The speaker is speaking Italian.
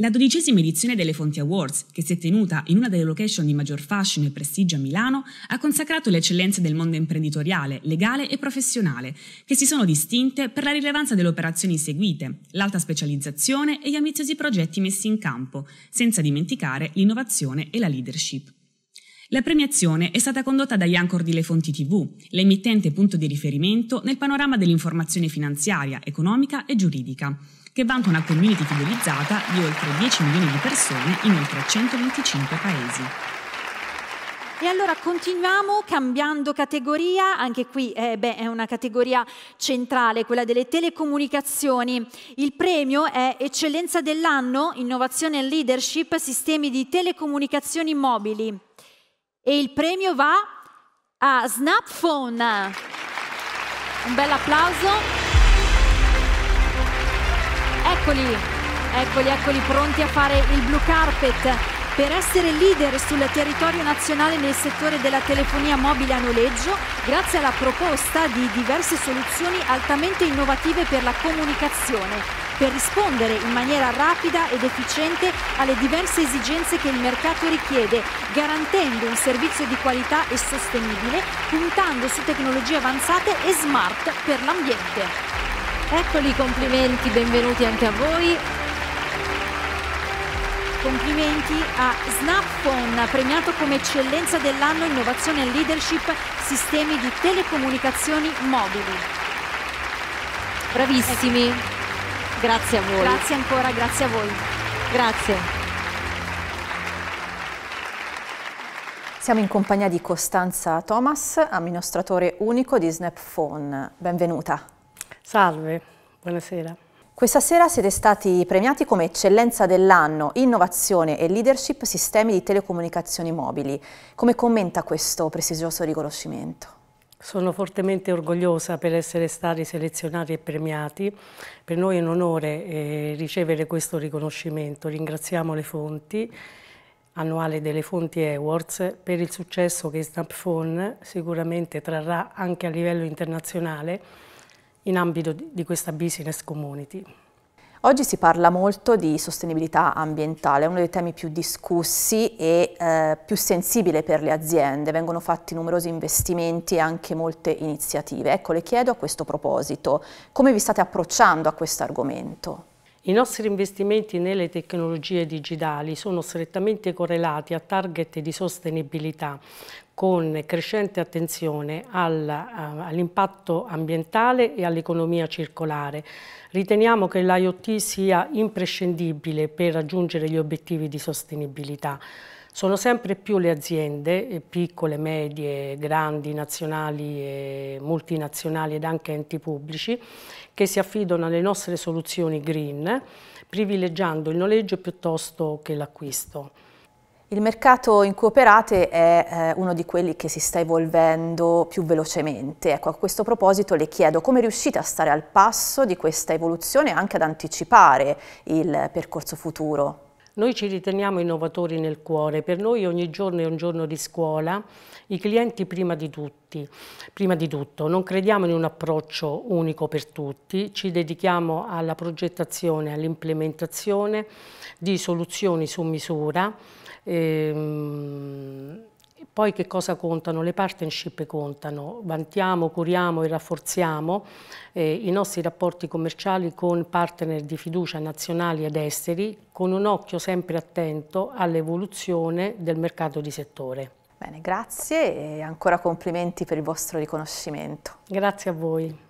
La dodicesima edizione delle Fonti Awards, che si è tenuta in una delle location di maggior fashion e prestigio a Milano, ha consacrato le eccellenze del mondo imprenditoriale, legale e professionale, che si sono distinte per la rilevanza delle operazioni seguite, l'alta specializzazione e gli ambiziosi progetti messi in campo, senza dimenticare l'innovazione e la leadership. La premiazione è stata condotta dagli anchor di Le Fonti TV, l'emittente punto di riferimento nel panorama dell'informazione finanziaria, economica e giuridica che vanta una community fidelizzata di oltre 10 milioni di persone in oltre 125 paesi. E allora continuiamo cambiando categoria, anche qui eh, beh, è una categoria centrale, quella delle telecomunicazioni. Il premio è Eccellenza dell'anno, Innovazione e Leadership, Sistemi di Telecomunicazioni Mobili. E il premio va a Snapphone. Un bel applauso. Eccoli, eccoli, eccoli pronti a fare il blue carpet per essere leader sul territorio nazionale nel settore della telefonia mobile a noleggio, grazie alla proposta di diverse soluzioni altamente innovative per la comunicazione, per rispondere in maniera rapida ed efficiente alle diverse esigenze che il mercato richiede, garantendo un servizio di qualità e sostenibile, puntando su tecnologie avanzate e smart per l'ambiente. Eccoli i complimenti, benvenuti anche a voi. Complimenti a Snapphone, premiato come eccellenza dell'anno innovazione e leadership sistemi di telecomunicazioni mobili. Bravissimi, ecco. grazie a voi. Grazie ancora, grazie a voi. Grazie. Siamo in compagnia di Costanza Thomas, amministratore unico di Snapphone. Benvenuta. Salve, buonasera. Questa sera siete stati premiati come eccellenza dell'anno, innovazione e leadership sistemi di telecomunicazioni mobili. Come commenta questo prestigioso riconoscimento? Sono fortemente orgogliosa per essere stati selezionati e premiati. Per noi è un onore eh, ricevere questo riconoscimento. Ringraziamo le fonti annuale delle Fonti Awards per il successo che Snapphone sicuramente trarrà anche a livello internazionale in ambito di questa business community. Oggi si parla molto di sostenibilità ambientale, è uno dei temi più discussi e eh, più sensibile per le aziende, vengono fatti numerosi investimenti e anche molte iniziative. Ecco, le chiedo a questo proposito, come vi state approcciando a questo argomento? I nostri investimenti nelle tecnologie digitali sono strettamente correlati a target di sostenibilità con crescente attenzione all'impatto ambientale e all'economia circolare. Riteniamo che l'IoT sia imprescindibile per raggiungere gli obiettivi di sostenibilità. Sono sempre più le aziende, eh, piccole, medie, grandi, nazionali, multinazionali ed anche enti pubblici, che si affidano alle nostre soluzioni green, privilegiando il noleggio piuttosto che l'acquisto. Il mercato in cui operate è eh, uno di quelli che si sta evolvendo più velocemente. Ecco, a questo proposito le chiedo come riuscite a stare al passo di questa evoluzione e anche ad anticipare il percorso futuro? Noi ci riteniamo innovatori nel cuore, per noi ogni giorno è un giorno di scuola, i clienti prima di tutti, prima di tutto. Non crediamo in un approccio unico per tutti, ci dedichiamo alla progettazione, all'implementazione di soluzioni su misura Ehm, poi che cosa contano? Le partnership contano, vantiamo, curiamo e rafforziamo eh, i nostri rapporti commerciali con partner di fiducia nazionali ed esteri con un occhio sempre attento all'evoluzione del mercato di settore. Bene, grazie e ancora complimenti per il vostro riconoscimento. Grazie a voi.